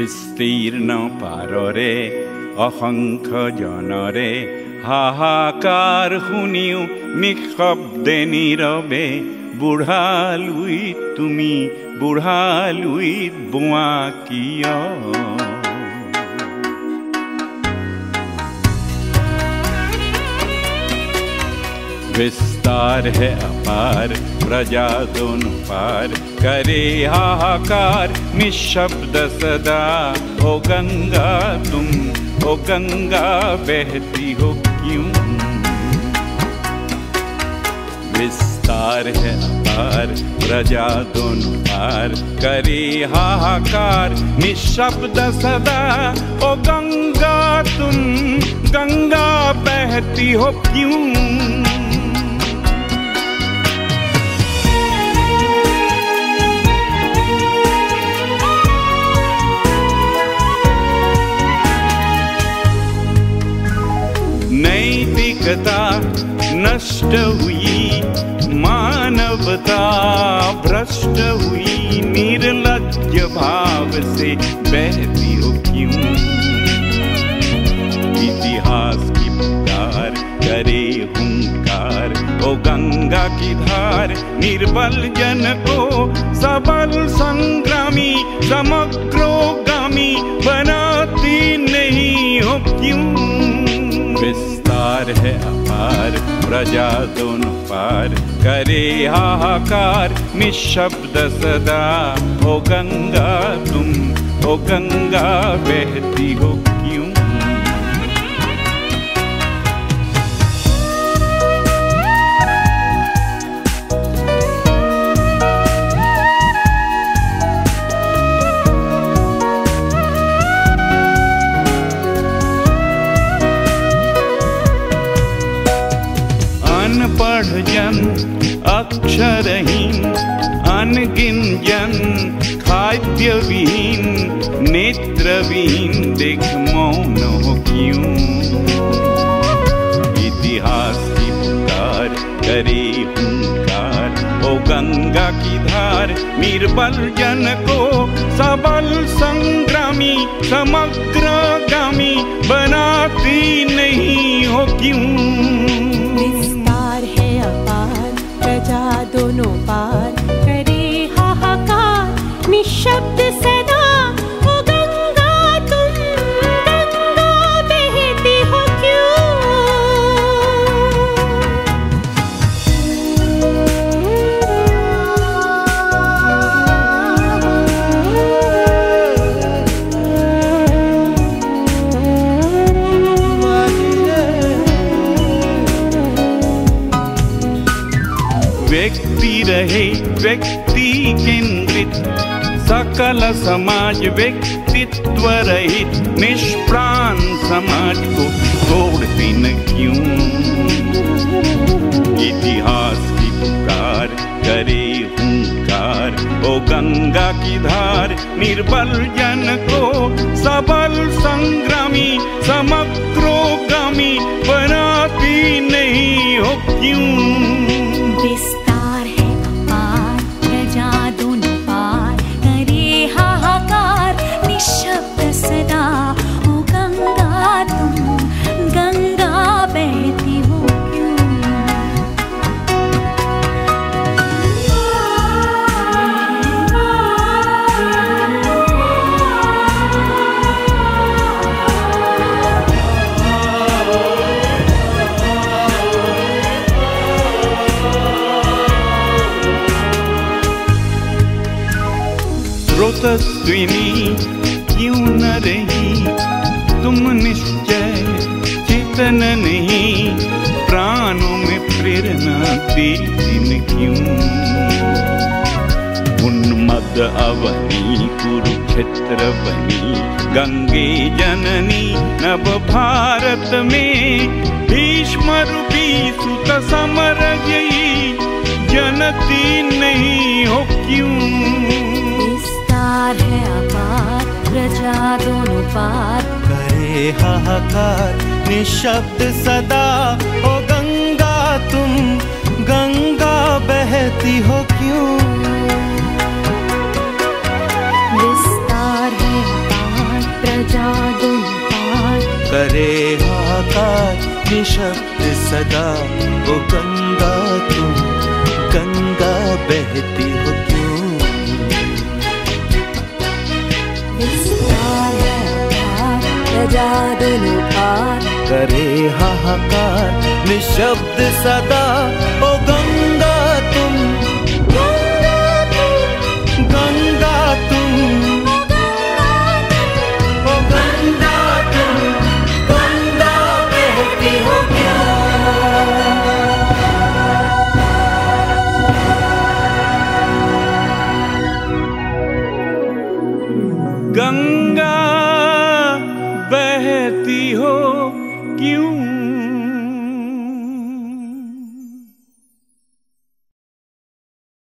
বিস্তীর্ণ পাৰৰে অসংখ্য জনৰে হাহাকাৰ শুনিও নিঃশব্দে নীৰৱে বুঢ়ালুইত তুমি বুঢ়ালুইত বোৱা কিয় विस्तार है अपार प्रजा दोनों पार करे हाहाकार, निशब्द सदा। ओ गंगा, तुम, ओ गंगा, बहती हो क्यों? विस्तार है अपार प्रजा दोनों पार करे हाहाकार, निशब्द सदा। ओ गंगा, तुम, गंगा, बहती हो क्यों? नैतिकता नष्ट हुई मानवता, भ्रष्ट हुई निर्लज भाव से बहती हो क्यों? इतिहास की पुकार करे हुंकार, ओ गंगा की धार, निर्बल जन को सबल संग्रामी समग्रोगामी है अपार, प्रजा दोन पार। करे हाहाकार, निशब्द सदा। ओ गंगा, तुम, ओ गंगा, बहती हो क्यों? जन अक्षरहीन अनगिन जन खाद्यविहीन, नेत्रविहीन, देख मौन हो क्यों? इतिहास की पुकार करे हुंकार, ओ गंगा की धार, निर्बल जन को सबल संग्रामी समग्र समग्रगामी बनाती नहीं हो क्यों? रहे व्यक्ति केंद्रित सकल समाज व्यक्तित्व रहित निष्प्राण समाज को तोड़ते न क्यों? इतिहास की पुकार करे हुंकार ओ गंगा की धार निर्बल जन को सबल संग्रामी समग्रोगामी स्रोतस्विनी क्यों न रही? तुम निश्चय चेतन नहीं, प्राणों में प्रेरणा देती न क्यों? उन्मद अवनी, कुरुक्षेत्र बनी, गंगे जननी, नव भारत में भीष्म रूपी सुत समर जयी जनती नहीं हो क्यों? विस्तार है अपार प्रजा दोनों पार। करे हाहाकार निशब्द सदा। ओ गंगा तुम गंगा बहती हो क्यों? विस्तार है अपार प्रजा दोनों पार। करे हाहाकार निशब्द सदा। ओ गंगा तुम गंगा बहती हो क्यों? पार करे हाहाकार, निशब्द सदा। ओ गंगा तुम गंगा तुम। ओ गंगा तुम, गंगा बहती हो गंगा